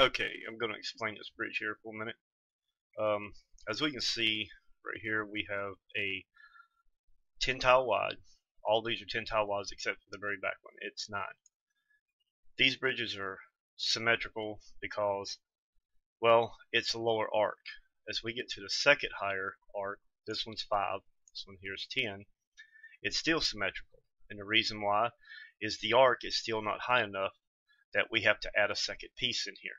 Okay, I'm going to explain this bridge here for a minute. Um, as we can see right here, we have a 10 tile wide. All these are 10 tile wides except for the very back one. It's 9. These bridges are symmetrical because, well, it's a lower arc. As we get to the second higher arc, this one's 5, this one here is 10, it's still symmetrical. And the reason why is the arc is still not high enough that we have to add a second piece in here.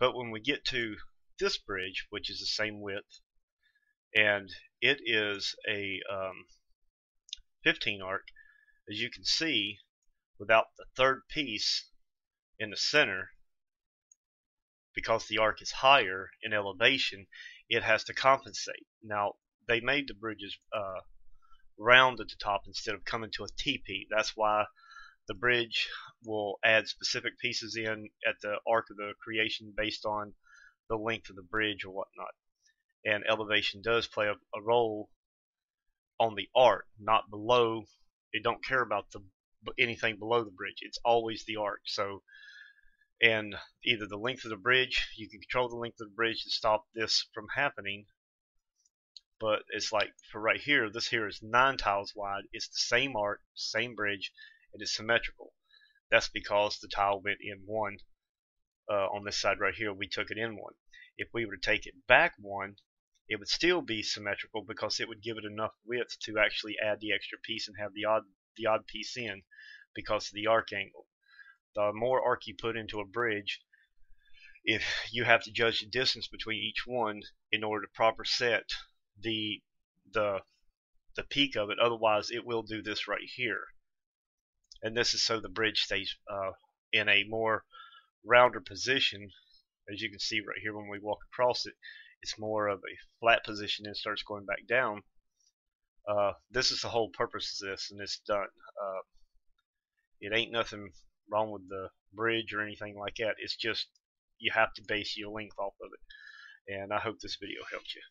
But when we get to this bridge, which is the same width, and it is a um, 15 arc, as you can see, without the third piece in the center, because the arc is higher in elevation, it has to compensate. Now, they made the bridges uh, round at the top instead of coming to a TP. That's why the bridge will add specific pieces in at the arc of the creation based on the length of the bridge or whatnot. And elevation does play a, a role on the arc, not below. It don't care about the anything below the bridge. It's always the arc. So, and either the length of the bridge, you can control the length of the bridge to stop this from happening. But it's like for right here, this here is nine tiles wide. It's the same arc, same bridge, it is symmetrical. That's because the tile went in one uh, on this side right here. We took it in one. If we were to take it back one, it would still be symmetrical because it would give it enough width to actually add the extra piece and have the odd the odd piece in because of the arc angle. The more arc you put into a bridge, if you have to judge the distance between each one in order to proper set the the the peak of it, otherwise it will do this right here and this is so the bridge stays uh, in a more rounder position as you can see right here when we walk across it it's more of a flat position and starts going back down. Uh, this is the whole purpose of this and it's done uh, it ain't nothing wrong with the bridge or anything like that. It's just you have to base your length off of it. And I hope this video helped you